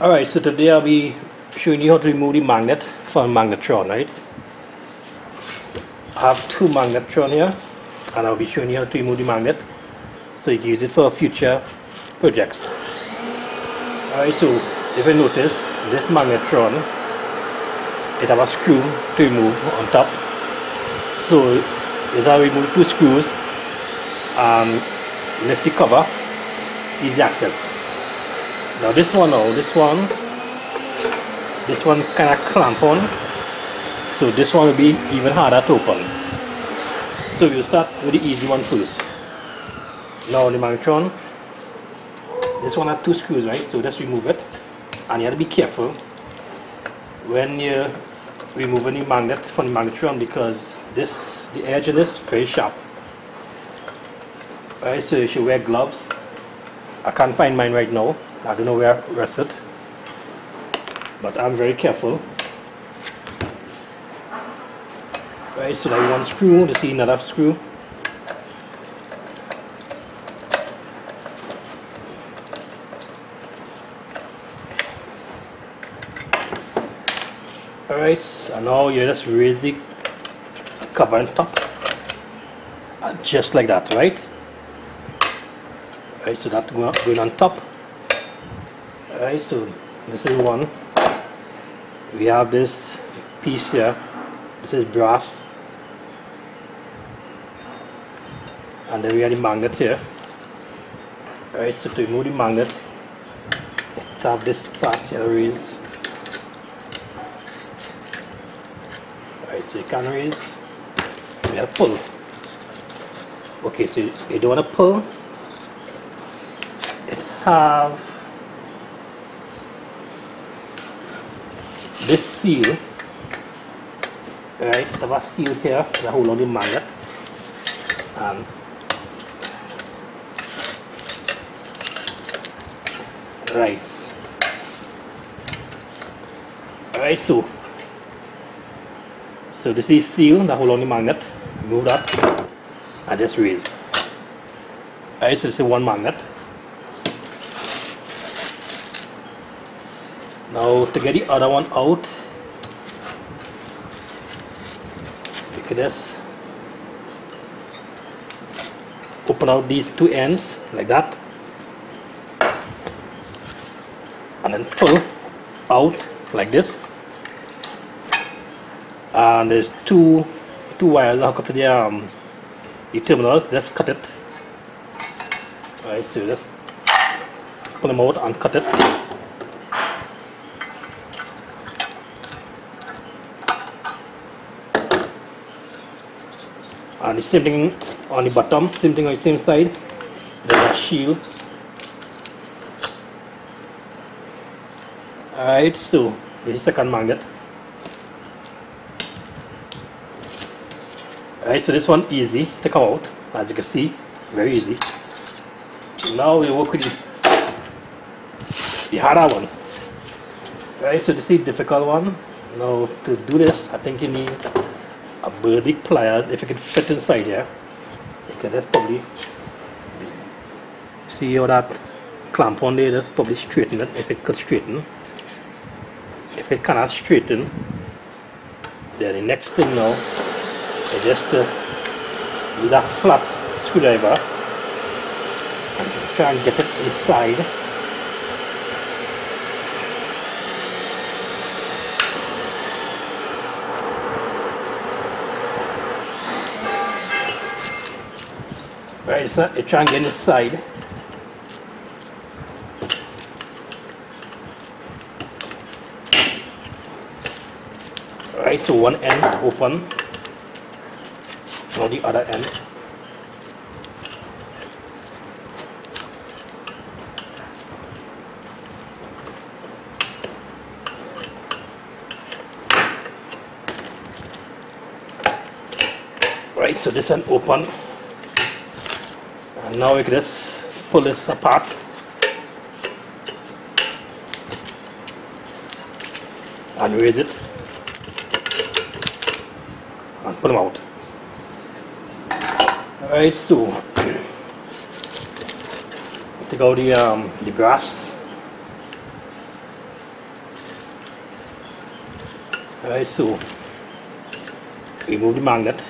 Alright, so today I'll be showing you how to remove the magnet from magnetron, right? I have two magnetron here and I'll be showing you how to remove the magnet so you can use it for future projects. Alright, so if you notice this magnetron it have a screw to remove on top so if I remove two screws and lift the cover easy access now this one now this one this one kind of clamp on? So this one will be even harder to open. So we'll start with the easy one first. Now the magnetron this one has two screws right? So let's remove it. And you have to be careful when you remove any magnet from the magnetron because this the edge of this very sharp. Alright, so you should wear gloves. I can't find mine right now. I don't know where I rest it. But I'm very careful. Right, so that one screw, to see another screw. Alright, so now you just raise the cover on top. Just like that, right? Alright, so that going on top. Alright, so this is one. We have this piece here. This is brass. And then we have the magnet here. Alright, so to remove the magnet, have this part here raised. Alright, so you can raise. We have pull. Okay, so you don't want to pull It have this seal right have a seal here that hold on the magnet and rice. Right so so this is seal that hold on the magnet remove that and just raise. Right so this is one magnet Now to get the other one out, you can just open out these two ends like that. And then pull out like this. And there's two two wires hook up to the um the terminals. Let's cut it. Alright so just pull them out and cut it and the same thing on the bottom same thing on the same side. There's a shield. Alright so this is second magnet alright so this one easy to come out. As you can see it's very easy. Now we work with the, the harder one. Alright so this is difficult one. Now to do this I think you need a big pliers if it can fit inside here you can just probably see how that clamp on there just probably straighten it if it could straighten. If it cannot straighten then the next thing now is just to that flat screwdriver and try and get it inside Right, so you try and get inside. Right, so one end open, now the other end. Right, so this end open and now we can just pull this apart. And raise it. And pull them out. Alright, so take out the um the grass. Alright, so remove the magnet.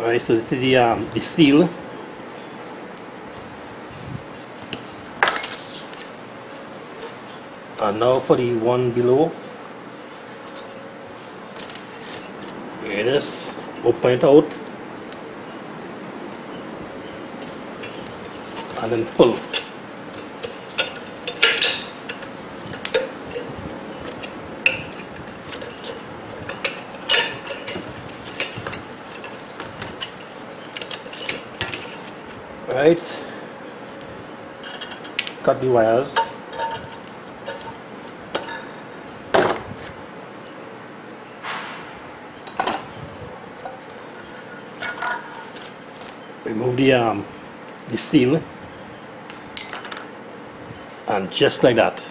Alright, so this is the, um, the seal. And now for the one below. Here it is. Open it out. And then pull. Right. Cut the wires. Remove the um, the seal and just like that.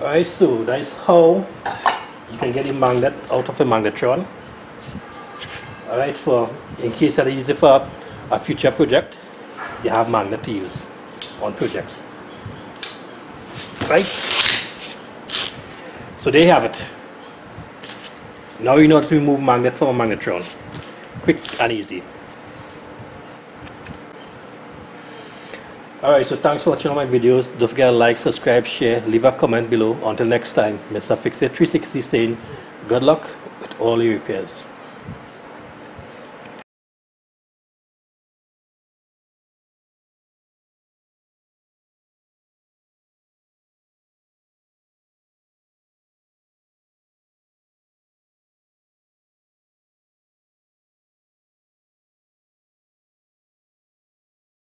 Alright so that's how you can get the magnet out of a magnetron. Alright for in case that I use it for a future project, you have magnet to use on projects. Right? So there you have it. Now you know how to remove magnet from a magnetron. Quick and easy. Alright, so thanks for watching all my videos. Don't forget to like, subscribe, share, leave a comment below. Until next time, Mr. Fix It 360 saying good luck with all your repairs.